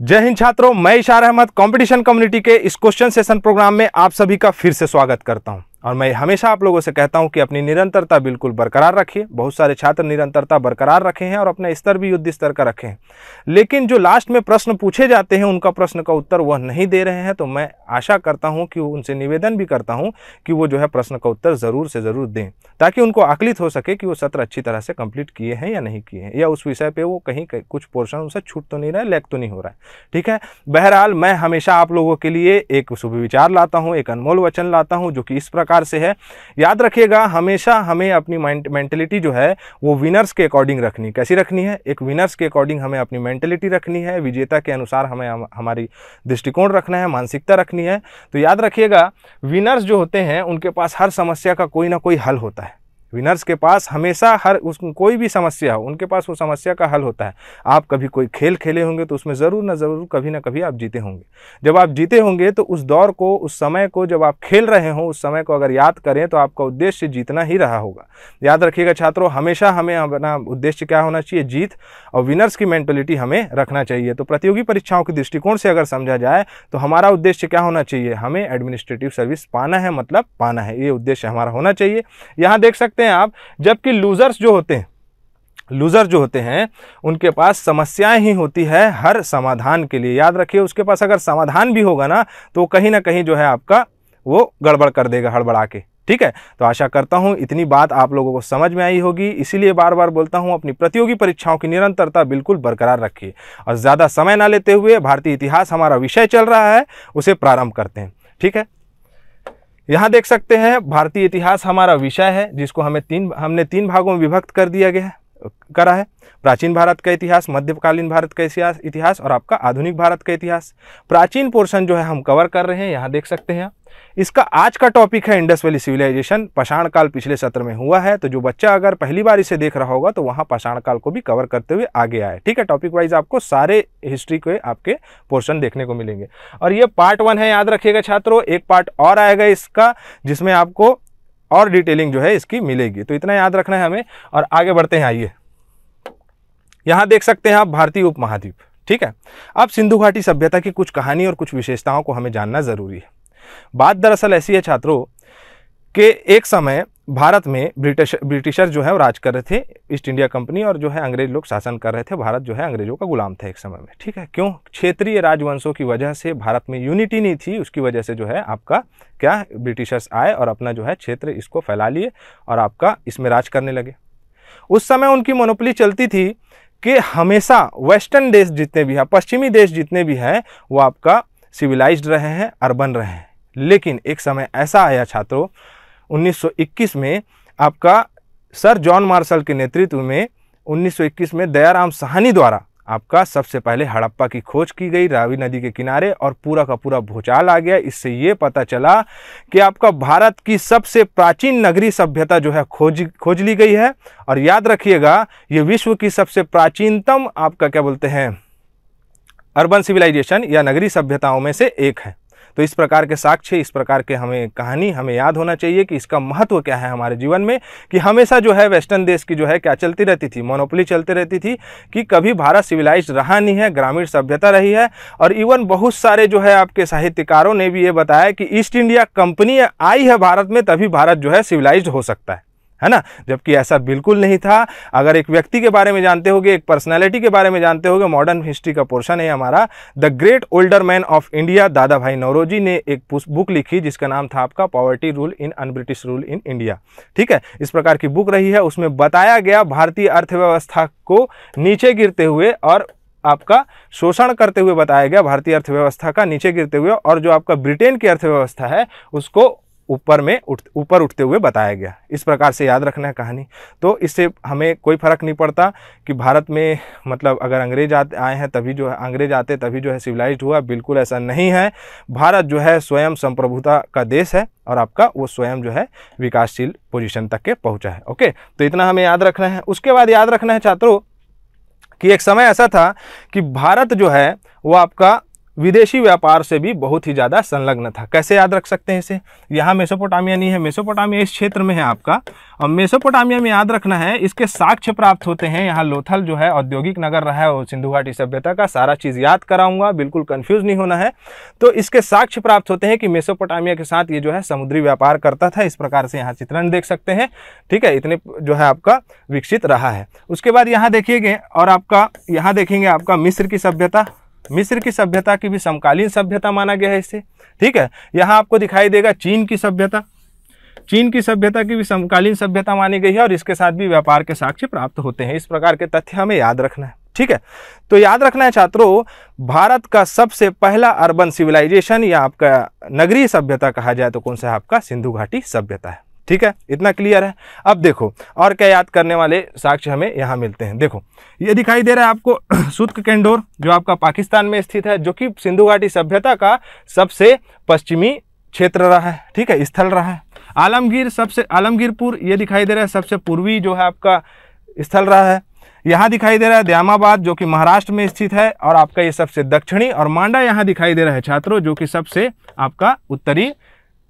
जय हिंद छात्रों, मैं इशार अहमद कंपटीशन कम्युनिटी के इस क्वेश्चन सेशन प्रोग्राम में आप सभी का फिर से स्वागत करता हूँ। और मैं हमेशा आप लोगों से कहता हूँ कि अपनी निरंतरता बिल्कुल बरकरार रखिए। बहुत सारे छात्र निरंतरता बरकरार रखे हैं और अपना स्तर भी युद्ध स्तर का रखे हैं। लेकिन जो लास्ट में प्रश्न पूछे जाते हैं, उनका प्रश्न का उत्तर वह नहीं दे रहे हैं तो मैं आशा करता हूँ कि उनसे निवेदन भी करता हूँ कि वो जो है प्रश्न का उत्तर ज़रूर से ज़रूर दें, ताकि उनको आकलित हो सके कि वो सत्र अच्छी तरह से कंप्लीट किए हैं या नहीं किए हैं, या उस विषय पर वो कहीं कुछ पोर्शन उनसे छूट तो नहीं रहा है लैक तो नहीं हो रहा है। ठीक है? बहरहाल, मैं हमेशा आप लोगों के लिए एक शुभ विचार लाता हूँ, एक अनमोल वचन लाता हूँ, जो कि इस प्रकार से है। याद रखिएगा हमेशा हमें अपनी मेंटेलिटी जो है वो विनर्स के अकॉर्डिंग रखनी। कैसी रखनी है? एक विनर्स के अकॉर्डिंग हमें अपनी मेंटेलिटी रखनी है विजेता के अनुसार हमें हम, हमारी दृष्टिकोण रखना है मानसिकता रखनी है। तो याद रखिएगा विनर्स जो होते हैं उनके पास हर समस्या का कोई ना कोई हल होता है। विनर्स के पास हमेशा हर उस, कोई भी समस्या हो, उनके पास वो समस्या का हल होता है। आप कभी कोई खेल खेले होंगे तो उसमें ज़रूर ना ज़रूर कभी ना कभी आप जीते होंगे। जब आप जीते होंगे तो उस दौर को, उस समय को जब आप खेल रहे हो, उस समय को अगर याद करें तो आपका उद्देश्य जीतना ही रहा होगा। याद रखिएगा छात्रों, हमेशा हमें अपना उद्देश्य क्या होना चाहिए? जीत और विनर्स की मैंटलिटी हमें रखना चाहिए। तो प्रतियोगी परीक्षाओं के दृष्टिकोण से अगर समझा जाए तो हमारा उद्देश्य क्या होना चाहिए? हमें एडमिनिस्ट्रेटिव सर्विस पाना है मतलब पाना है। ये उद्देश्य हमारा होना चाहिए। यहाँ देख सकते सकते हैं आप, जबकि लूजर्स जो होते हैं लूज़र जो होते हैं, उनके पास समस्याएँ ही होती है हर समाधान के लिए। याद रखिए, उसके पास अगर समाधान भी होगा ना तो कहीं ना कहीं जो है आपका वो गड़बड़ कर देगा हड़बड़ा के। ठीक है? तो आशा करता हूँ इतनी बात आप लोगों को समझ में आई होगी। इसीलिए बार बार बोलता हूँ, अपनी प्रतियोगी परीक्षाओं की निरंतरता बिल्कुल बरकरार रखिए। और ज़्यादा समय ना लेते हुए भारतीय इतिहास हमारा विषय चल रहा है, उसे प्रारंभ करते हैं। ठीक है? यहाँ देख सकते हैं, भारतीय इतिहास हमारा विषय है, जिसको हमें तीन, हमने तीन भागों में विभक्त कर दिया गया है। करा है। प्राचीन भारत का इतिहास, मध्यकालीन भारत का इतिहास इतिहास और आपका आधुनिक भारत का इतिहास। प्राचीन पोर्शन जो है हम कवर कर रहे हैं, यहाँ देख सकते हैं इसका आज का टॉपिक है इंडस वैली सिविलाइजेशन पाषाण काल पिछले सत्र में हुआ है तो जो बच्चा अगर पहली बार इसे देख रहा होगा तो वहाँ पाषाण काल को भी कवर करते हुए आगे आए। ठीक है टॉपिक वाइज आपको सारे हिस्ट्री के आपके पोर्शन देखने को मिलेंगे। और ये पार्ट वन है, याद रखिएगा छात्रों, एक पार्ट और आएगा इसका, जिसमें आपको और डिटेलिंग जो है इसकी मिलेगी। तो इतना याद रखना है हमें और आगे बढ़ते हैं, आइए। यहाँ देख सकते हैं आप भारतीय उपमहाद्वीप ठीक है? अब सिंधु घाटी सभ्यता की कुछ कहानी और कुछ विशेषताओं को हमें जानना ज़रूरी है। बात दरअसल ऐसी है, छात्रों, के एक समय भारत में ब्रिटिश, ब्रिटिशर जो है वो राज कर रहे थे, ईस्ट इंडिया कंपनी और जो है अंग्रेज़ लोग शासन कर रहे थे, भारत जो है अंग्रेज़ों का गुलाम था एक समय में, ठीक है? क्यों? क्षेत्रीय राजवंशों की वजह से भारत में यूनिटी नहीं थी, उसकी वजह से जो है आपका क्या ब्रिटिशर्स आए और अपना जो है क्षेत्र इसको फैला लिए और आपका इसमें राज करने लगे। उस समय उनकी मोनोपली चलती थी कि हमेशा वेस्टर्न देश जितने भी हैं, पश्चिमी देश जितने भी हैं, वो आपका सिविलाइज्ड रहे हैं अर्बन रहे हैं। लेकिन एक समय ऐसा आया, छात्रों 1921 में आपका सर जॉन मार्शल के नेतृत्व में 1921 में दयाराम साहनी द्वारा आपका सबसे पहले हड़प्पा की खोज की गई, रावी नदी के किनारे और पूरा का पूरा भूचाल आ गया। इससे ये पता चला कि आपका भारत की सबसे प्राचीन नगरी सभ्यता जो है खोज खोज ली गई है। और याद रखिएगा, ये विश्व की सबसे प्राचीनतम आपका क्या बोलते हैं, अर्बन सिविलाइजेशन या नगरी सभ्यताओं में से एक है। तो इस प्रकार के साक्ष्य, इस प्रकार के हमें कहानी, हमें याद होना चाहिए कि इसका महत्व क्या है हमारे जीवन में, कि हमेशा जो है वेस्टर्न देश की जो है क्या चलती रहती थी मोनोपोली चलती रहती थी, कि कभी भारत सिविलाइज रहा नहीं है, ग्रामीण सभ्यता रही है, और इवन बहुत सारे जो है आपके साहित्यकारों ने भी ये बताया कि ईस्ट इंडिया कंपनी आई है भारत में, तभी भारत जो है सिविलाइज हो सकता है। है ना? जबकि ऐसा बिल्कुल नहीं था। अगर एक व्यक्ति के बारे में जानते होगे, एक पर्सनैलिटी के बारे में जानते होगे मॉडर्न हिस्ट्री का पोर्शन है हमारा। The great older man of India Dadabhai Naoroji ने एक बुक लिखी, जिसका नाम था आपका poverty rule in unbritish rule in India ठीक है? इस प्रकार की बुक रही है। उसमें बताया गया भारतीय अर्थव्यवस्था को नीचे गिरते हुए और आपका शोषण करते हुए बताया गया भारतीय अर्थव्यवस्था का नीचे गिरते हुए और जो आपका ब्रिटेन की अर्थव्यवस्था है, उसको ऊपर में उठ, ऊपर उठते हुए बताया गया। इस प्रकार से याद रखना है कहानी। तो इससे हमें कोई फ़र्क नहीं पड़ता कि भारत में मतलब अगर अंग्रेज़ आते, आए हैं, तभी जो है, अंग्रेज़ आते, तभी जो है सिविलाइज हुआ। बिल्कुल ऐसा नहीं है। भारत जो है स्वयं संप्रभुता का देश है और आपका वो स्वयं जो है विकासशील पोजिशन तक के पहुँचा है। ओके? तो इतना हमें याद रखना है। उसके बाद याद रखना है, छात्रों, कि एक समय ऐसा था कि भारत जो है, वो आपका विदेशी व्यापार से भी बहुत ही ज़्यादा संलग्न था। कैसे याद रख सकते हैं इसे? यहाँ मेसोपोटामिया नहीं है, मेसोपोटामिया इस क्षेत्र में है आपका। और मेसोपोटामिया में याद रखना है, इसके साक्ष्य प्राप्त होते हैं। यहाँ लोथल जो है, औद्योगिक नगर रहा है, और सिंधु घाटी सभ्यता का सारा चीज़ याद कराऊँगा, बिल्कुल कन्फ्यूज़ नहीं होना है। तो इसके साक्ष्य प्राप्त होते हैं कि मेसोपोटामिया के साथ ये जो है, समुद्री व्यापार करता था। इस प्रकार से यहाँ चित्रण देख सकते हैं। ठीक है, इतने जो है आपका विकसित रहा है। उसके बाद यहाँ देखिएगे और आपका, यहाँ देखेंगे आपका मिस्र की सभ्यता। मिस्र की सभ्यता की भी समकालीन सभ्यता माना गया है इसे। ठीक है? यहाँ आपको दिखाई देगा चीन की सभ्यता। चीन की सभ्यता की भी समकालीन सभ्यता मानी गई है और इसके साथ भी व्यापार के साक्ष्य प्राप्त होते हैं। इस प्रकार के तथ्य हमें याद रखना है। ठीक है? तो याद रखना है छात्रों, भारत का सबसे पहला अर्बन सिविलाइजेशन या आपका नगरीय सभ्यता कहा जाए तो कौन सा है? आपका सिंधु घाटी सभ्यता है। ठीक है? इतना क्लियर है? अब देखो, और क्या याद करने वाले साक्ष्य हमें यहाँ मिलते हैं। देखो, ये दिखाई दे रहा है आपको सुत्क केंडोर जो आपका पाकिस्तान में स्थित है, जो कि सिंधु घाटी सभ्यता का सबसे पश्चिमी क्षेत्र रहा है, ठीक है? स्थल रहा है। आलमगीर सबसे, आलमगीरपुर, ये दिखाई दे रहा है, सबसे पूर्वी जो है आपका स्थल रहा है। यहाँ दिखाई दे रहा है दयामाबाद, जो कि महाराष्ट्र में स्थित है, और आपका ये सबसे दक्षिणी, और मांडा यहाँ दिखाई दे रहा है, छात्रों, जो कि सबसे आपका उत्तरी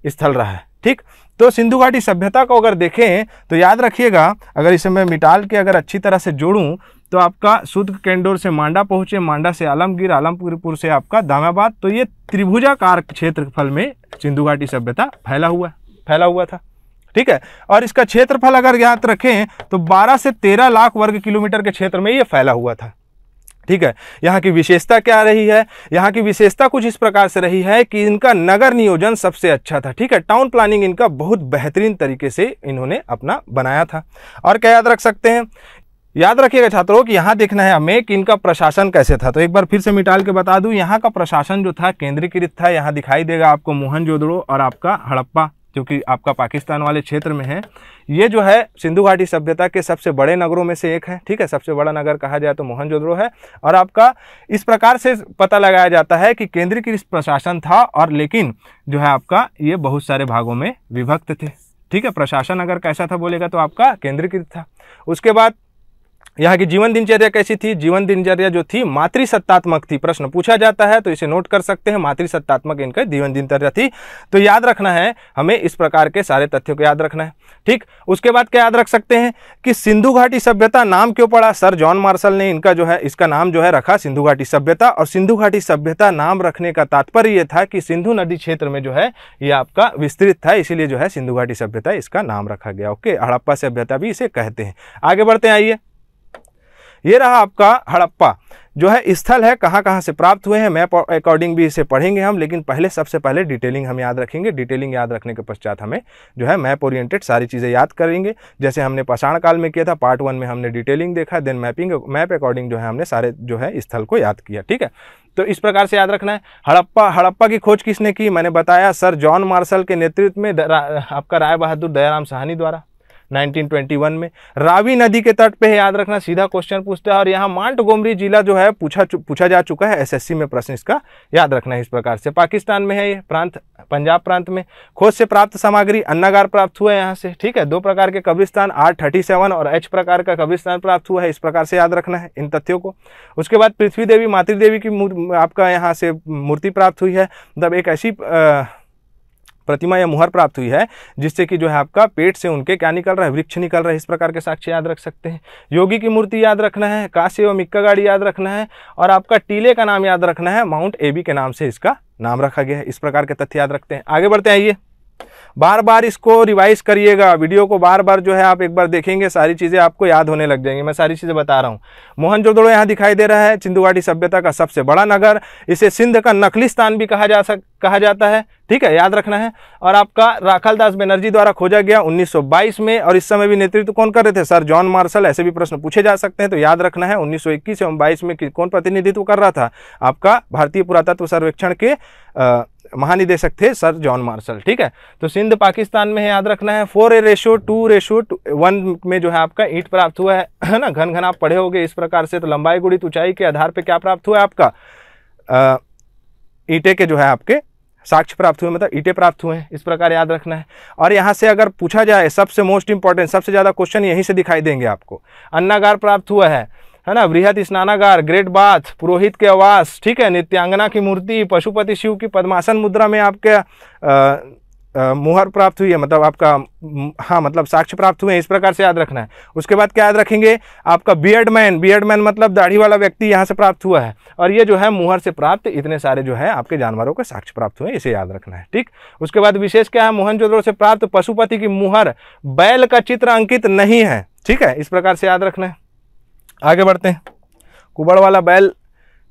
स्थल रहा है। ठीक? तो सिंधु घाटी सभ्यता को अगर देखें तो याद रखिएगा, अगर इसे मैं मिटाल के अगर अच्छी तरह से जोड़ूं तो आपका शुद्ध केंडोर से मांडा पहुँचे, मांडा से आलमगीर, आलमपुरपुर से आपका दामाबाद तो ये त्रिभुजाकार क्षेत्रफल में सिंधु घाटी सभ्यता फैला हुआ फैला हुआ था। ठीक है? और इसका क्षेत्रफल अगर याद रखें तो 12 से 13 लाख वर्ग किलोमीटर के क्षेत्र में ये फैला हुआ था। ठीक है? यहाँ की विशेषता क्या रही है? यहाँ की विशेषता कुछ इस प्रकार से रही है कि इनका नगर नियोजन सबसे अच्छा था, ठीक है? टाउन प्लानिंग इनका बहुत बेहतरीन तरीके से इन्होंने अपना बनाया था। और क्या याद रख सकते हैं? याद रखिएगा छात्रों कि यहाँ देखना है हमें कि इनका प्रशासन कैसे था। तो एक बार फिर से मिटाल के बता दूँ, यहाँ का प्रशासन जो था, केंद्रीकृत था। यहाँ दिखाई देगा आपको मोहनजोदड़ो और आपका हड़प्पा। जो कि आपका पाकिस्तान वाले क्षेत्र में है, ये जो है सिंधु घाटी सभ्यता के सबसे बड़े नगरों में से एक है, ठीक है? सबसे बड़ा नगर कहा जाए तो मोहनजोदड़ो है। और आपका इस प्रकार से पता लगाया जाता है कि केंद्रीकृत प्रशासन था और लेकिन जो है आपका ये बहुत सारे भागों में विभक्त थे, ठीक है? प्रशासन अगर कैसा था बोलेगा तो आपका केंद्रीकृत था। उसके बाद यहाँ की जीवन दिनचर्या कैसी थी? जीवन दिनचर्या जो थी, मातृसत्तात्मक थी। प्रश्न पूछा जाता है तो इसे नोट कर सकते हैं। मातृसत्तात्मक इनका जीवन दिनचर्या थी। तो याद रखना है, हमें इस प्रकार के सारे तथ्यों को याद रखना है। ठीक? उसके बाद क्या याद रख सकते हैं? कि सिंधु घाटी सभ्यता नाम क्यों पड़ा? सर जॉन मार्शल ने इनका जो है, इसका नाम जो है रखा सिंधु घाटी सभ्यता। और सिंधु घाटी सभ्यता नाम रखने का तात्पर्य यह था कि सिंधु नदी क्षेत्र में जो है, ये आपका विस्तृत था, इसीलिए जो है सिंधु घाटी सभ्यता इसका नाम रखा गया। ओके, हड़प्पा सभ्यता भी इसे कहते हैं। आगे बढ़ते आइए। ये रहा आपका हड़प्पा। जो है, स्थल है कहाँ कहाँ से प्राप्त हुए हैं, मैप अकॉर्डिंग भी इसे पढ़ेंगे हम, लेकिन पहले, सबसे पहले डिटेलिंग हम याद रखेंगे। डिटेलिंग याद रखने के पश्चात हमें, जो है, मैप ओरिएंटेड सारी चीज़ें याद करेंगे। जैसे हमने पाषाण काल में किया था, पार्ट वन में हमने डिटेलिंग देखा, देन मैपिंग, मैप अकॉर्डिंग जो है, हमने सारे जो है, स्थल को याद किया, ठीक है? तो इस प्रकार से याद रखना है। हड़प्पा हड़प्पा की खोज किसने की? मैंने बताया सर जॉन मार्शल के नेतृत्व में आपका राय बहादुर दयाराम साहनी द्वारा। 1921 में। रावी नदी के तट पे है, याद रखना, सीधा क्वेश्चन पूछता है। और यहाँ मांट गोमरी जिला जो है, पूछा पूछा जा चुका है एसएससी में प्रश्न इसका, याद रखना है इस प्रकार से। पाकिस्तान में है ये, प्रांत, पंजाब प्रांत में। खोज से प्राप्त सामग्री, अन्नागार प्राप्त हुआ है यहाँ से, ठीक है? दो प्रकार के कब्रिस्तान आर थर्टी सेवन और एच प्रकार का कब्रिस्तान प्राप्त हुआ है, इस प्रकार से याद रखना है इन तथ्यों को। उसके बाद पृथ्वी देवी, मातृदेवी की आपका यहाँ से मूर्ति प्राप्त हुई है। मतलब एक ऐसी प्रतिमा या मुहर प्राप्त हुई है, जिससे कि जो है आपका पेट से उनके क्या निकल रहा है, वृक्ष निकल रहा है, इस प्रकार के साक्ष्य याद रख सकते हैं। योगी की मूर्ति याद रखना है काशी एवं इक्का गाड़ी याद रखना है, और आपका टीले का नाम याद रखना है, माउंट एबी के नाम से इसका नाम रखा गया है। इस प्रकार के तथ्य याद रखते हैं। आगे बढ़ते आइए। बार बार इसको रिवाइज करिएगा। वीडियो को बार बार जो है आप एक बार देखेंगे, सारी चीज़ें आपको याद होने लग जाएँगी। मैं सारी चीज़ें बता रहा हूँ। मोहनजोदड़ो यहाँ दिखाई दे रहा है सिंधुघाटी सभ्यता का सबसे बड़ा नगर। इसे सिंध का नकली स्थान भी कहा जा सक, कहा जाता है। ठीक है, याद रखना है। और आपका राखल दास बनर्जी द्वारा खोजा गया 1922 में। और इस समय भी नेतृत्व कौन कर रहे थे? सर जॉन मार्शल, ऐसे भी प्रश्न पूछे जा सकते हैं। तो याद रखना है 1921 एवं 22 में कौन प्रतिनिधित्व कर रहा था? आपका भारतीय पुरातत्व सर्वेक्षण के महानिदेशक थे सर जॉन मार्शल, ठीक है? तो सिंध पाकिस्तान में है याद रखना है four A ratio two ratio one में जो है आपका ईट प्राप्त हुआ है ना? घन घन आप पढ़े होगे इस प्रकार से तो लंबाई गुड़ित ऊंचाई के आधार पर क्या प्राप्त हुआ है आपका? ईटे के जो है आपके साक्ष्य प्राप्त हुए मतलब ईटे प्राप्त हुए हैं, इस प्रकार याद रखना है। और यहाँ से अगर पूछा जाए, सबसे मोस्ट इंपॉर्टेंट सबसे ज़्यादा क्वेश्चन यहीं से दिखाई देंगे आपको। अन्नागार प्राप्त हुआ है है ना? बृहद स्नानागार ग्रेट बाथ पुरोहित के आवास, ठीक है? नित्यांगना की मूर्ति, पशुपति शिव की पद्मासन मुद्रा में आपके मुहर प्राप्त हुई है मतलब आपका हाँ मतलब साक्ष्य प्राप्त हुए हैं, इस प्रकार से याद रखना है। उसके बाद क्या याद रखेंगे? आपका बियर्ड मैन बियर्ड मैन मतलब दाढ़ी वाला व्यक्ति यहाँ से प्राप्त हुआ है। और ये जो है, मुहर से प्राप्त, इतने सारे जो है, आपके जानवरों के साक्ष्य प्राप्त हुए इसे याद रखना है, ठीक? उसके बाद विशेष क्या है? मोहन से प्राप्त, पशुपति की मुहर, बैल का चित्र अंकित नहीं है, ठीक है? इस प्रकार से याद रखना है। आगे बढ़ते हैं। कुबड़ वाला बैल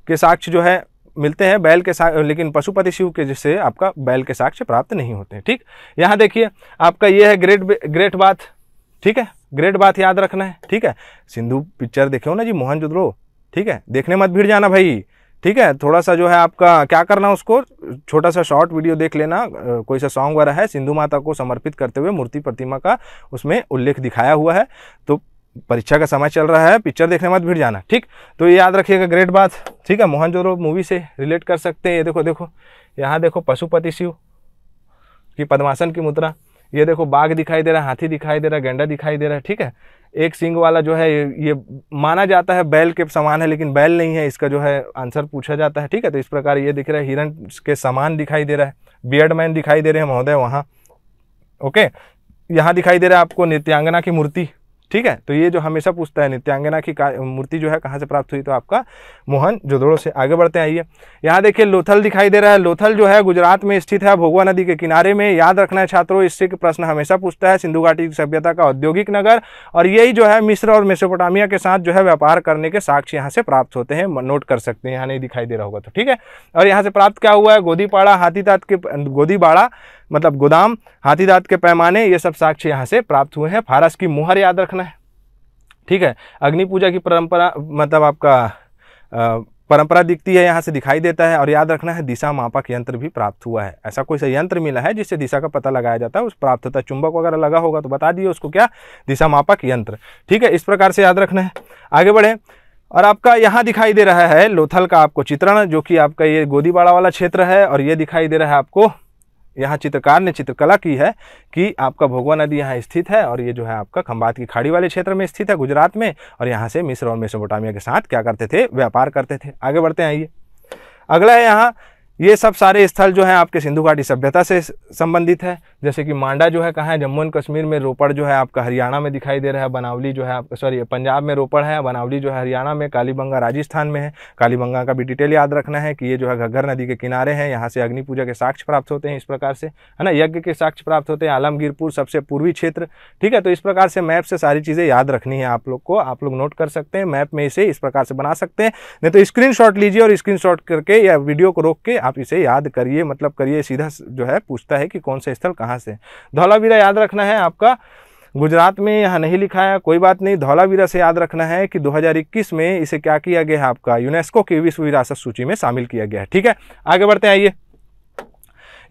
के साक्ष्य जो है, मिलते हैं बैल के साक्ष लेकिन पशुपति शिव के जिससे आपका बैल के साक्ष्य प्राप्त नहीं होते हैं, ठीक? यहाँ देखिए, आपका ये है ग्रेट ग्रेट बात ठीक है? ग्रेट बात याद रखना है, ठीक है? सिंधु पिक्चर देखे हो ना जी, मोहन ठीक है? देखने मत भीड़ जाना भाई, ठीक है? थोड़ा सा जो है आपका क्या करना उसको छोटा सा शॉर्ट वीडियो देख लेना कोई सा सॉन्ग वगैरह है, सिंधु माता को समर्पित करते हुए मूर्ति प्रतिमा का उसमें उल्लेख दिखाया हुआ है तो परीक्षा का समय चल रहा है पिक्चर देखने मत भिड़ जाना ठीक? तो ये याद रखिएगा ग्रेट बात ठीक है? मोहन मूवी से रिलेट कर सकते हैं। ये देखो देखो यहाँ देखो पशुपति शिव की पद्मासन की मुद्रा। ये देखो बाघ दिखाई दे रहा है हाथी दिखाई दे रहा है गेंडा दिखाई दे रहा है ठीक है? एक सिंग वाला जो है ये, ये माना जाता है बैल के समान है लेकिन बैल नहीं है इसका जो है आंसर पूछा जाता है ठीक है? तो इस प्रकार ये दिख रहा है हिरण के समान दिखाई दे रहा है बियर्ड मैन दिखाई दे रहे हैं महोदय वहाँ ओके यहाँ दिखाई दे रहा है आपको नित्यांगना की मूर्ति ठीक है? तो ये जो हमेशा पूछता है नित्यांगना की मूर्ति जो है कहाँ से प्राप्त हुई तो आपका मोहन जोदड़ो से आगे बढ़ते आइए। यहाँ देखिए, लोथल दिखाई दे रहा है। लोथल जो है गुजरात में स्थित है, भोगवा नदी के किनारे में। याद रखना है छात्रों, इससे प्रश्न हमेशा पूछता है। सिंधु घाटी सभ्यता का औद्योगिक नगर और यही जो है मिस्र और मेसोपोटामिया के साथ जो है व्यापार करने के साक्ष्य यहाँ से प्राप्त होते हैं। नोट कर सकते हैं, यहाँ नहीं दिखाई दे रहा होगा तो ठीक है? और यहाँ से प्राप्त क्या हुआ है? गोदीपाड़ा हाथीतात के गोदीबाड़ा मतलब गोदाम, हाथी दांत के पैमाने, ये सब साक्ष्य यहाँ से प्राप्त हुए हैं। फारस की मुहर याद रखना है। ठीक है? अग्नि पूजा की परंपरा मतलब आपका परंपरा दिखती है, यहाँ से दिखाई देता है, और याद रखना है, दिशा मापक यंत्र भी प्राप्त हुआ है। ऐसा कोई सा यंत्र मिला है, जिससे दिशा का पता लगाया जाता है, उस प्राप्त होता है चुंबक वगैरह लगा होगा तो बता दिए उसको क्या? दिशा मापक यंत्र। ठीक है? इस प्रकार से याद रखना है। आगे बढ़े। और आपका यहाँ दिखाई दे रहा है, लोथल का आपको चित्रण, जो कि आपका ये गोदीबाड़ा वाला क्षेत्र है, और ये दिखाई दे रहा है आपको यहाँ चित्रकार ने चित्रकला की है कि आपका भोगवा नदी यहाँ स्थित है और ये जो है आपका खंबात की खाड़ी वाले क्षेत्र में स्थित है गुजरात में और यहाँ से मिस्र और मेसोपोटामिया के साथ क्या करते थे? व्यापार करते थे। आगे बढ़ते हैं, आइए। अगला है यहाँ, ये सब सारे स्थल जो है आपके सिंधु घाटी सभ्यता से संबंधित है। जैसे कि मांडा जो है, कहाँ है? जम्मू एंड कश्मीर में रोपड़ जो है, आपका हरियाणा में दिखाई दे रहा है, बनावली जो है सॉरी पंजाब में रोपड़ है, बनावली जो है, हरियाणा में, कालीबंगा राजस्थान में है। कालीबंगा का भी डिटेल याद रखना है कि ये जो है घग्गर नदी के किनारे हैं, यहाँ से अग्नि पूजा के साक्ष्य प्राप्त होते हैं इस प्रकार से, है ना? यज्ञ के साक्ष्य प्राप्त होते हैं, आलमगीरपुर सबसे पूर्वी क्षेत्र, ठीक है? तो इस प्रकार से मैप से सारी चीज़ें याद रखनी है आप लोग को, आप लोग नोट कर सकते हैं, मैप में इसे इस प्रकार से बना सकते हैं। नहीं तो स्क्रीन लीजिए और स्क्रीन करके या वीडियो को रोक के आप इसे याद करिए मतलब करिए, सीधा जो है, पूछता है कि कौन सा स्थल कहाँ से। धौलावीरा याद रखना है आपका। गुजरात में यहाँ नहीं लिखा है, कोई बात नहीं। धौलावीरा से याद रखना है कि 2021 में इसे क्या किया गया है आपका? यूनेस्को की विश्व विरासत सूची में शामिल किया गया है। ठीक है, आगे बढ़ते हैं, आइए।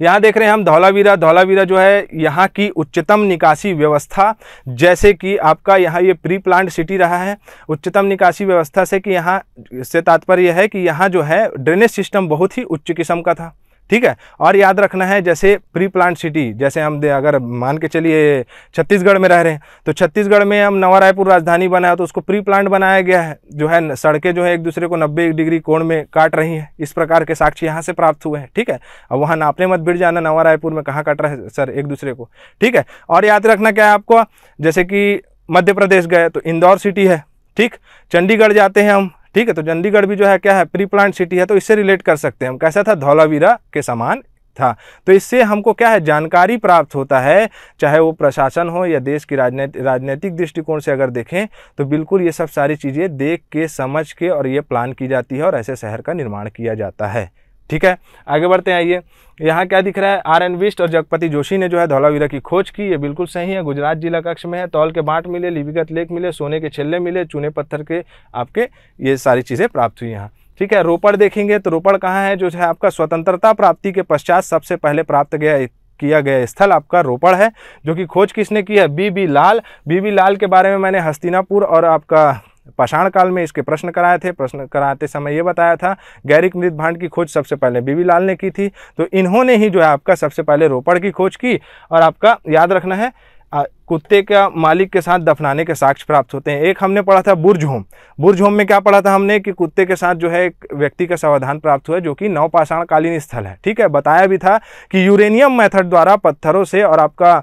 यहाँ देख रहे हैं हम धौलावीरा। धौलावीरा जो है यहाँ की उच्चतम निकासी व्यवस्था, जैसे कि आपका यहाँ ये प्री प्लांट सिटी रहा है, उच्चतम निकासी व्यवस्था से कि यहाँ, से तात्पर्य है कि यहाँ जो है ड्रेनेज सिस्टम बहुत ही उच्च किस्म का था। ठीक है? और याद रखना है, जैसे प्री प्लांट सिटी जैसे हम अगर मान के चलिए छत्तीसगढ़ में रह रहे हैं तो छत्तीसगढ़ में हम नवा रायपुर राजधानी बनाया तो उसको प्री प्लांट बनाया गया है। जो है, सड़कें जो है, एक दूसरे को नब्बे डिग्री कोण में काट रही हैं। इस प्रकार के साक्ष्य यहाँ से प्राप्त हुए हैं, ठीक है? अब वहाँ नापने मत भिड़ जाना नवा रायपुर में कहाँ काट रहे हैं सर एक दूसरे को, ठीक है? और याद रखना क्या है आपको? जैसे कि मध्य प्रदेश गए तो इंदौर सिटी है, ठीक? चंडीगढ़ जाते हैं हम ठीक है तो चंडीगढ़ भी जो है, क्या है प्री प्लांट सिटी है तो इससे रिलेट कर सकते हैं हम। कैसा था? धौलावीरा के समान था। तो इससे हमको क्या है, जानकारी प्राप्त होता है, चाहे वो प्रशासन हो या देश की राजनीति, राजनीतिक दृष्टिकोण से अगर देखें तो बिल्कुल ये सब सारी चीज़ें देख के, समझ के और ये प्लान की जाती है और ऐसे शहर का निर्माण किया जाता है। ठीक है? आगे बढ़ते हैं, आइए। यहाँ क्या दिख रहा है? आर एन विस्ट और जगपति जोशी ने जो है धौलावीरा की खोज की, ये बिल्कुल सही है। गुजरात जिला कक्ष में है, तौल के बाट मिले लिविगत लेक मिले, सोने के छेल्ले मिले, चूने पत्थर के आपके ये सारी चीज़ें प्राप्त हुई यहाँ। ठीक है, रोपड़ देखेंगे तो रोपड़ कहाँ है? जो है आपका स्वतंत्रता प्राप्ति के पश्चात सबसे पहले प्राप्त गया, किया गया स्थल आपका रोपड़ है, जो कि खोज किसने की है? B B Lal. B B Lal के बारे में मैंने हस्तिनापुर और आपका पाषाण काल में इसके प्रश्न कराए थे। प्रश्न कराते समय ये बताया था, गैरिक मृत भांड की खोज सबसे पहले बीबी लाल ने की थी। तो इन्होंने ही जो है आपका सबसे पहले रोपड़ की खोज की और आपका याद रखना है कुत्ते का मालिक के साथ दफनाने के साक्ष्य प्राप्त होते हैं। एक हमने पढ़ा था बुर्ज होम। बुर्ज होम में क्या पढ़ा था हमने कि कुत्ते के साथ जो है एक व्यक्ति का समाधान प्राप्त हुआ जो कि नवपाषाण कालीन स्थल है। ठीक है, बताया भी था कि यूरेनियम मेथड द्वारा पत्थरों से और आपका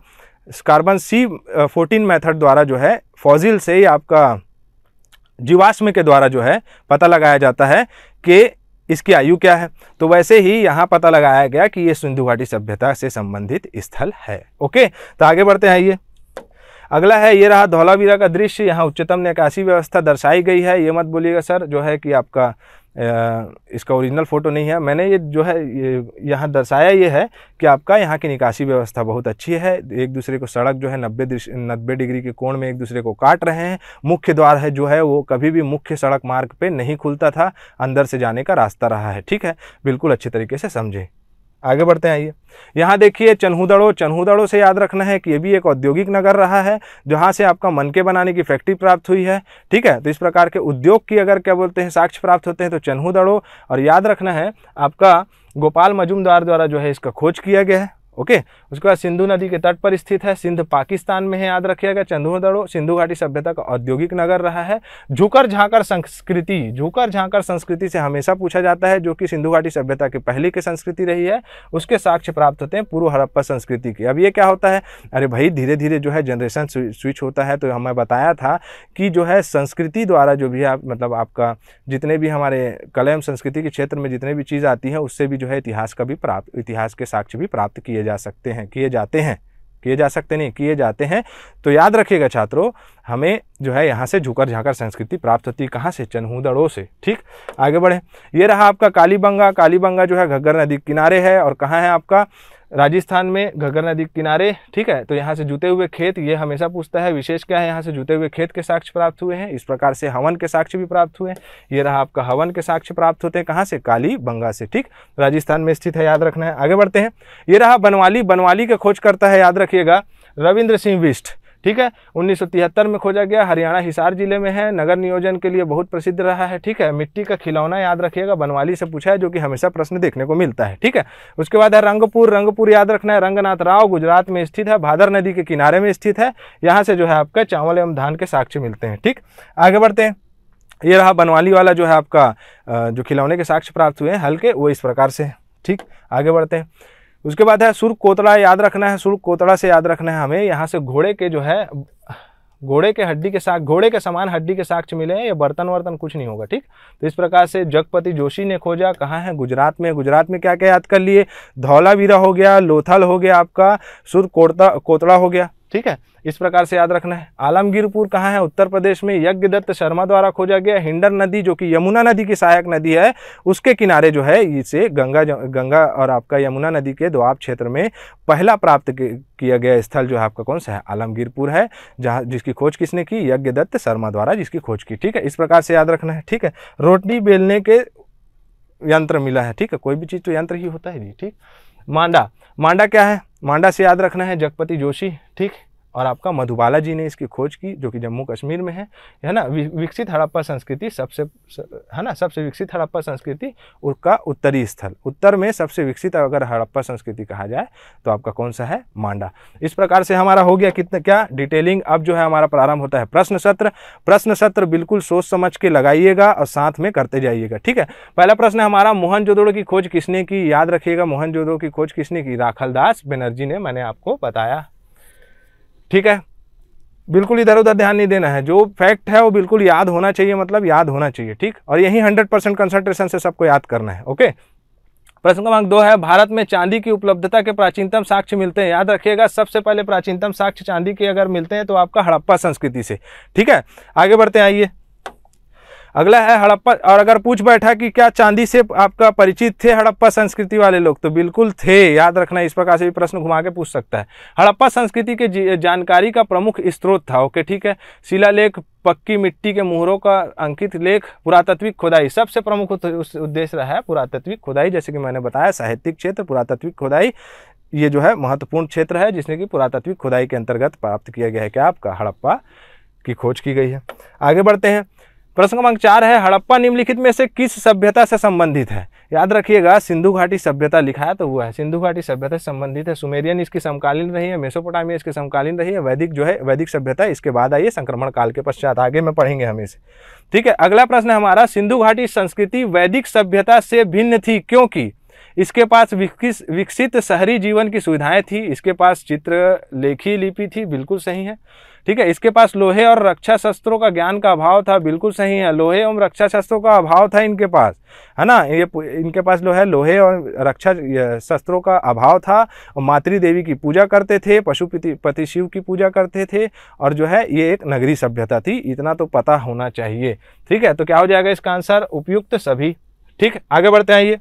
कार्बन सी फोर्टीन मेथड द्वारा जो है फॉजिल से ही आपका जीवाश्म के द्वारा जो है पता लगाया जाता है कि इसकी आयु क्या है। तो वैसे ही यहाँ पता लगाया गया कि ये सिंधु घाटी सभ्यता से संबंधित स्थल है। ओके? तो आगे बढ़ते हैं ये। अगला है, ये रहा धौलावीरा का दृश्य। यहाँ उच्चतम निकासी व्यवस्था दर्शाई गई है। ये मत बोलिएगा सर, जो है कि आपका इसका ओरिजिनल फ़ोटो नहीं है। मैंने ये जो है, ये यहाँ दर्शाया ये है कि आपका यहाँ की निकासी व्यवस्था बहुत अच्छी है। एक दूसरे को सड़क जो है, नब्बे नब्बे डिग्री के कोण में एक दूसरे को काट रहे हैं। मुख्य द्वार है जो है, वो कभी भी मुख्य सड़क मार्ग पे नहीं खुलता था। अंदर से जाने का रास्ता रहा है। ठीक है? बिल्कुल अच्छे तरीके से समझे। आगे बढ़ते हैं, आइए। यहाँ देखिए, चन्हुदड़ो चन्हुदड़ो से याद रखना है कि ये भी एक औद्योगिक नगर रहा है, जहाँ से आपका मन के बनाने की फैक्ट्री प्राप्त हुई है, ठीक है? तो इस प्रकार के उद्योग की अगर क्या बोलते हैं, साक्ष्य प्राप्त होते हैं तो चन्हुदड़ो, और याद रखना है, आपका गोपाल मजुमदार द्वारा जो है इसका खोज किया गया है। ओके? उसके बाद सिंधु नदी के तट पर स्थित है। सिंध पाकिस्तान में है, याद रखिएगा चंदुदड़ो सिंधु घाटी सभ्यता का औद्योगिक नगर रहा है। झुकर झाकर संस्कृति झुकर झाकर संस्कृति से हमेशा पूछा जाता है, जो कि सिंधु घाटी सभ्यता की पहले की संस्कृति रही है। उसके साक्ष्य प्राप्त होते हैं पूर्व हड़प्पा संस्कृति की। अब ये क्या होता है? अरे भाई धीरे धीरे जो है जनरेशन स्विच होता है। तो हमें बताया था कि जो है संस्कृति द्वारा जो भी आप मतलब आपका जितने भी हमारे कला एवं संस्कृति के क्षेत्र में जितने भी चीज़ आती है, उससे भी जो है इतिहास का भी प्राप्त इतिहास के साक्ष्य भी प्राप्त किए जा सकते हैं, किए जाते हैं, किए जा सकते नहीं, किए जाते हैं। तो याद रखिएगा छात्रों, हमें जो है यहाँ से झुकर झाकर संस्कृति प्राप्त होती कहाँ से? चनहूदड़ों से, ठीक? आगे बढ़े। ये रहा आपका कालीबंगा कालीबंगा जो है घग्गर नदी किनारे है और कहाँ है आपका? राजस्थान में घग्गर नदी किनारे, ठीक है? तो यहाँ से जुते हुए खेत, ये हमेशा पूछता है, विशेष क्या है? यहाँ से जुते हुए खेत के साक्ष्य प्राप्त हुए हैं। इस प्रकार से हवन के साक्ष्य भी प्राप्त हुए हैं। ये रहा आपका हवन के साक्ष्य प्राप्त होते हैं कहाँ से? काली बंगा से, ठीक? राजस्थान में स्थित है, याद रखना है। आगे बढ़ते हैं। ये रहा बनवाली बनवाली का खोज करता है, याद रखिएगा, रविंद्र सिंह बिस्ट ठीक है? उन्नीस सौ तिहत्तर में खोजा गया। हरियाणा हिसार ज़िले में है। नगर नियोजन के लिए बहुत प्रसिद्ध रहा है। ठीक है? मिट्टी का खिलौना याद रखिएगा। बनवाली से पूछा है, जो कि हमेशा प्रश्न देखने को मिलता है। ठीक है? उसके बाद है रंगपुर। रंगपुर याद रखना है। रंगनाथ राव गुजरात में स्थित है। भादर नदी के किनारे में स्थित है। यहाँ से जो है आपका चावल एवं धान के साक्ष्य मिलते हैं। ठीक? आगे बढ़ते हैं। ये रहा बनवाली वाला जो है आपका जो खिलौने के साक्ष्य प्राप्त हुए हैं, हल्के, वो इस प्रकार से ठीक? आगे बढ़ते हैं। उसके बाद है, सुर्ख कोतड़ा याद रखना है, सुर्ख कोतड़ा से याद रखना है हमें। यहाँ से घोड़े के जो है, घोड़े के हड्डी के साथ, घोड़े के समान हड्डी के साक्ष मिले हैं, ये बर्तन वर्तन कुछ नहीं होगा, ठीक? तो इस प्रकार से जगपति जोशी ने खोजा, कहाँ है? गुजरात में। गुजरात में क्या क्या याद कर लिए? धौलावीरा हो गया, लोथल हो गया आपका सुर कोड़ता, कोतड़ा हो गया। ठीक है? इस प्रकार से याद रखना है। आलमगीरपुर कहाँ है? उत्तर प्रदेश में यज्ञ दत्त शर्मा द्वारा खोजा गया हिंडर नदी, जो कि यमुना नदी की सहायक नदी है, उसके किनारे जो है, इसे गंगा गंगा और आपका यमुना नदी के द्वाब क्षेत्र में पहला प्राप्त किया गया स्थल जो है आपका कौन सा है? आलमगीरपुर है, जहाँ जिसकी खोज किसने की? यज्ञ दत्त शर्मा द्वारा जिसकी खोज की। ठीक है? इस प्रकार से याद रखना है। ठीक है? रोटी बेलने के यंत्र मिला है। ठीक है? कोई भी चीज़ तो यंत्र ही होता है जी। ठीक? मांडा। मांडा क्या है? मांडा से याद रखना है जगपति जोशी ठीक? और आपका मधुबाला जी ने इसकी खोज की, जो कि जम्मू कश्मीर में है है ना? विकसित हड़प्पा संस्कृति सबसे है ना? सबसे विकसित हड़प्पा संस्कृति उसका उत्तरी स्थल। उत्तर में सबसे विकसित अगर हड़प्पा संस्कृति कहा जाए तो आपका कौन सा है? मांडा। इस प्रकार से हमारा हो गया कितना, क्या? डिटेलिंग अब जो है हमारा प्रारंभ होता है प्रश्न सत्र। प्रश्न सत्र बिल्कुल सोच समझ के लगाइएगा और साथ में करते जाइएगा, ठीक है? पहला प्रश्न हमारा, मोहन की खोज किसने की? याद रखिएगा, मोहन की खोज किसने की? राखलदास बनर्जी ने, मैंने आपको बताया। ठीक है? बिल्कुल इधर उधर ध्यान नहीं देना है। जो फैक्ट है वो बिल्कुल याद होना चाहिए मतलब याद होना चाहिए, ठीक? और यही हंड्रेड परसेंट कंसंट्रेशन से सबको याद करना है, ओके? प्रश्न क्रमांक दो है, भारत में चांदी की उपलब्धता के प्राचीनतम साक्ष्य मिलते हैं। याद रखिएगा, सबसे पहले प्राचीनतम साक्ष्य चांदी के अगर मिलते हैं तो आपका हड़प्पा संस्कृति से, ठीक है? आगे बढ़ते आइए। अगला है हड़प्पा, और अगर पूछ बैठा कि क्या चांदी से आपका परिचित थे हड़प्पा संस्कृति वाले लोग तो बिल्कुल थे। याद रखना, इस प्रकार से भी प्रश्न घुमा के पूछ सकता है। हड़प्पा संस्कृति के जानकारी का प्रमुख स्त्रोत था, ओके, ठीक है? शिलालेख, पक्की मिट्टी के मुहरों का अंकित लेख, पुरातत्विक खुदाई। सबसे प्रमुख उद्देश्य रहा है पुरातत्विक खुदाई, जैसे कि मैंने बताया, साहित्यिक क्षेत्र, पुरातत्विक खुदाई, ये जो है महत्वपूर्ण क्षेत्र है जिसने की पुरातत्विक खुदाई के अंतर्गत प्राप्त किया गया है। क्या आपका हड़प्पा की खोज की गई है? आगे बढ़ते हैं। प्रश्न क्रमांक चार है, हड़प्पा निम्नलिखित में से किस सभ्यता से संबंधित है? याद रखिएगा, सिंधु घाटी सभ्यता लिखा है तो हुआ है सिंधु घाटी सभ्यता से संबंधित है। सुमेरियन इसकी समकालीन रही है, मेसोपोटामिया इसकी समकालीन रही है, वैदिक जो है, वैदिक सभ्यता इसके बाद आई है संक्रमण काल के पश्चात, आगे में पढ़ेंगे हम इसे। ठीक है, अगला प्रश्न हमारा, सिंधु घाटी संस्कृति वैदिक सभ्यता से भिन्न थी क्योंकि? इसके पास विकसित शहरी जीवन की सुविधाएँ थी, इसके पास चित्र लेखी लिपि थी, बिल्कुल सही है। ठीक है, इसके पास लोहे और रक्षा शस्त्रों का ज्ञान का अभाव था, बिल्कुल सही है। लोहे एवं रक्षा शस्त्रों का अभाव था इनके पास, है ना? ये इनके पास जो है लोहे और रक्षा शस्त्रों का अभाव था, और मातृ देवी की पूजा करते थे पशुपति पति शिव की पूजा करते थे, और जो है, ये एक नगरी सभ्यता थी, इतना तो पता होना चाहिए। ठीक है तो क्या हो जाएगा इसका आंसर? उपयुक्त सभी। ठीक, आगे बढ़ते ये।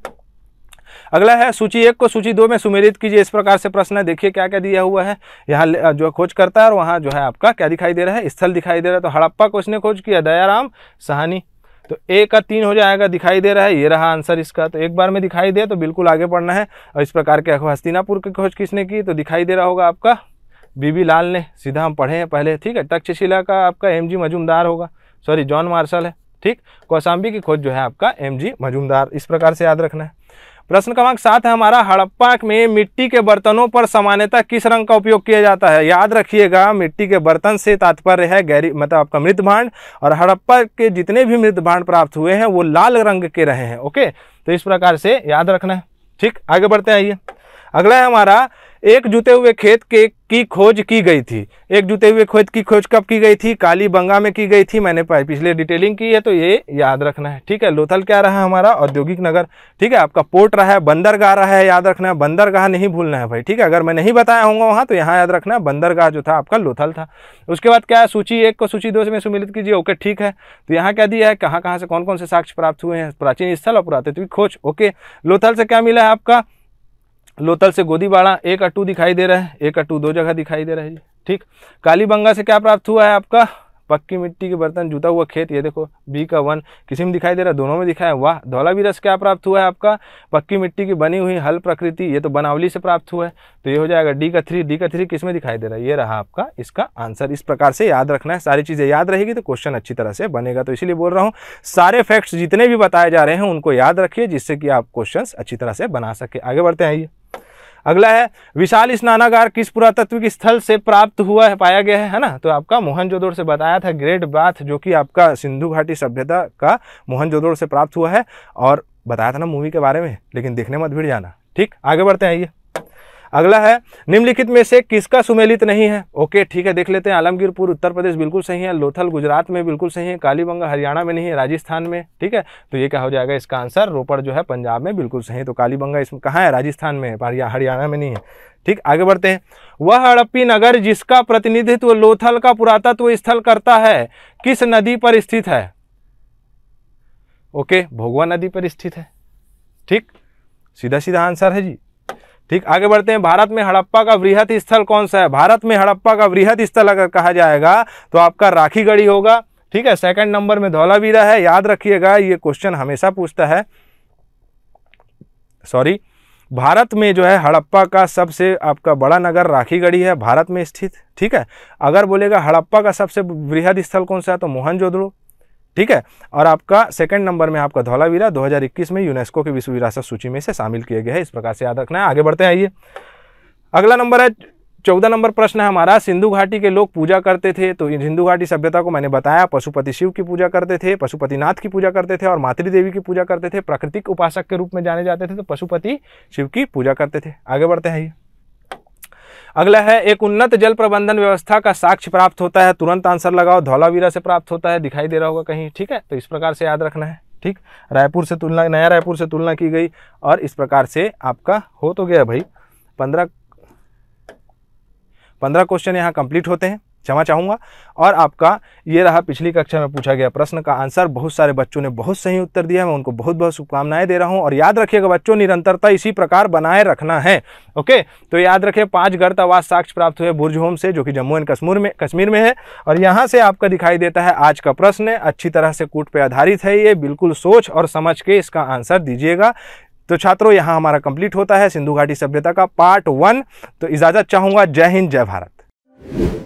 अगला है, सूची एक को सूची दो में सुमेलित कीजिए। इस प्रकार से प्रश्न है, देखिए क्या क्या दिया हुआ है। यहाँ जो खोज करता है और वहाँ जो है आपका क्या दिखाई दे रहा है? स्थल दिखाई दे रहा है। तो हड़प्पा को इसने खोज किया, दयाराम सहानी। तो एक का तीन हो जाएगा दिखाई दे रहा है, ये रहा आंसर इसका। तो एक बार में दिखाई दे तो बिल्कुल आगे पढ़ना है। और इस प्रकार के हस्तिनापुर की खोज किसने की? तो दिखाई दे रहा होगा आपका बीबी लाल ने। सीधा हम पढ़े हैं पहले, ठीक है? तक्षशिला का आपका एम जी मजूमदार होगा। सॉरी, जॉन मार्शल है, ठीक? कौसाम्बी की खोज जो है आपका एम जी मजूमदार। इस प्रकार से याद रखना है। प्रश्न क्रमांक सात है, हमारा हड़प्पा में मिट्टी के बर्तनों पर सामान्यतः किस रंग का उपयोग किया जाता है? याद रखिएगा, मिट्टी के बर्तन से तात्पर्य है गहरी मतलब आपका मृत भांड, और हड़प्पा के जितने भी मृत भांड प्राप्त हुए हैं, वो लाल रंग के रहे हैं, ओके? तो इस प्रकार से याद रखना है, ठीक? आगे बढ़ते आइए। अगला है हमारा एक जुते हुए खेत के, की खोज की गई थी। एक जुते हुए खेत की खोज कब की गई थी? काली बंगा में की गई थी, मैंने पिछले डिटेलिंग की है तो ये याद रखना है। ठीक है, लोथल क्या रहा हमारा? औद्योगिक नगर। ठीक है, आपका पोर्ट रहा है, बंदरगाह रहा है, याद रखना है। बंदरगाह नहीं भूलना है भाई। ठीक है, अगर मैं नहीं बताया हूँ वहाँ तो यहाँ याद रखना है, बंदरगाह जो था, आपका लोथल था। उसके बाद क्या है, सूची एक को सूची दो में सुमिलित कीजिए। ओके, ठीक है। तो यहाँ क्या दिया है कहाँ कहाँ से कौन कौन से साक्ष्य प्राप्त हुए हैं, प्राचीन स्थल और पुरातत्विक खोज। ओके, लोथल से क्या मिला है आपका? लोतल से गोदीबाड़ा एक अट्टू दिखाई दे रहा है, एक अट्टू दो जगह दिखाई दे रहा है ठीक, कालीबंगा से क्या प्राप्त हुआ है आपका? पक्की मिट्टी के बर्तन, जुता हुआ खेत, ये देखो, बी का वन, किसी में दिखाई दे रहा है, दोनों में दिखाया वाह धौला रस क्या प्राप्त हुआ है आपका? पक्की मिट्टी की बनी हुई हल प्रकृति, ये तो बनावली से प्राप्त हुआ है तो ये हो जाएगा डी का थ्री, डी का थ्री किसमें दिखाई दे रहा है? ये रहा आपका इसका आंसर, इस प्रकार से याद रखना है, सारी चीज़ें याद रहेगी तो क्वेश्चन अच्छी तरह से बनेगा तो इसीलिए बोल रहा हूँ, सारे फैक्ट्स जितने भी बताए जा रहे हैं उनको याद रखिए, जिससे कि आप क्वेश्चन अच्छी तरह से बना सके। आगे बढ़ते हैं ये अगला है, विशाल स्नानागार किस पुरातत्विक स्थल से प्राप्त हुआ है, पाया गया है है ना? तो आपका मोहनजोदड़ो से बताया था ग्रेट बाथ, जो कि आपका सिंधु घाटी सभ्यता का मोहनजोदड़ो से प्राप्त हुआ है, और बताया था ना मूवी के बारे में, लेकिन देखने मत भीड़ जाना, ठीक? आगे बढ़ते हैं ये अगला है, निम्नलिखित में से किसका सुमेलित नहीं है? ओके, ठीक है, देख लेते हैं। आलमगीरपुर उत्तर प्रदेश बिल्कुल सही है, लोथल गुजरात में बिल्कुल सही है, कालीबंगा, हरियाणा में नहीं है, राजस्थान में, ठीक है? तो ये क्या हो जाएगा, इसका आंसर रोपड़ जो है पंजाब में बिल्कुल सही है। तो कालीबंगा इसमें कहाँ है? राजस्थान में हरियाणा में नहीं है, ठीक? आगे बढ़ते हैं। वह हड़प्पी नगर जिसका प्रतिनिधित्व लोथल का पुरातत्व स्थल करता है, किस नदी पर स्थित है? ओके, भोगवा नदी पर स्थित है, ठीक? सीधा सीधा आंसर है जी। ठीक, आगे बढ़ते हैं। भारत में हड़प्पा का वृहत स्थल कौन सा है? भारत में हड़प्पा का वृहत स्थल अगर कहा जाएगा तो आपका राखी गढ़ी होगा। ठीक है सेकंड नंबर में धौलावीरा है। याद रखिएगा, ये क्वेश्चन हमेशा पूछता है। सॉरी भारत में जो है हड़प्पा का सबसे आपका बड़ा नगर राखीगढ़ी है। भारत में स्थित, ठीक है? अगर बोलेगा हड़प्पा का सबसे वृहद स्थल कौन सा है तो मोहनजोदड़ो। ठीक है? और आपका सेकंड नंबर में आपका धौलावीरा 2021 में यूनेस्को की विश्व विरासत सूची में से शामिल किए गए हैं। इस प्रकार से याद रखना है। आगे बढ़ते हैं, आइए। अगला नंबर है, चौदह नंबर प्रश्न है हमारा। सिंधु घाटी के लोग पूजा करते थे तो सिंधु घाटी सभ्यता को मैंने बताया, पशुपति शिव की पूजा करते थे पशुपतिनाथ की पूजा करते थे और मातृ देवी की पूजा करते थे। प्राकृतिक उपासक के रूप में जाने जाते थे तो पशुपति शिव की पूजा करते थे। आगे बढ़ते हैं ये अगला है, एक उन्नत जल प्रबंधन व्यवस्था का साक्ष्य प्राप्त होता है। तुरंत आंसर लगाओ, धौलावीरा से प्राप्त होता है, दिखाई दे रहा होगा कहीं, ठीक है? तो इस प्रकार से याद रखना है, ठीक? रायपुर से तुलना, नया रायपुर से तुलना की गई और इस प्रकार से आपका हो तो गया भाई। पंद्रह पंद्रह क्वेश्चन यहाँ कंप्लीट होते हैं। क्षमा चाहूँगा। और आपका ये रहा पिछली कक्षा में पूछा गया प्रश्न का आंसर। बहुत सारे बच्चों ने बहुत सही उत्तर दिया मैं उनको बहुत बहुत शुभकामनाएँ दे रहा हूँ। और याद रखिएगा बच्चों, निरंतरता इसी प्रकार बनाए रखना है। ओके? तो याद रखिए पाँच गर्त आवास साक्ष्य प्राप्त हुए बुर्ज होम से, जो कि जम्मू एंड कश्मीर में कश्मीर में है। और यहाँ से आपका दिखाई देता है आज का प्रश्न अच्छी तरह से कूट पर आधारित है ये। बिल्कुल सोच और समझ के इसका आंसर दीजिएगा। तो छात्रों, यहाँ हमारा कंप्लीट होता है सिंधु घाटी सभ्यता का पार्ट वन। तो इजाज़त चाहूँगा। जय हिंद, जय भारत।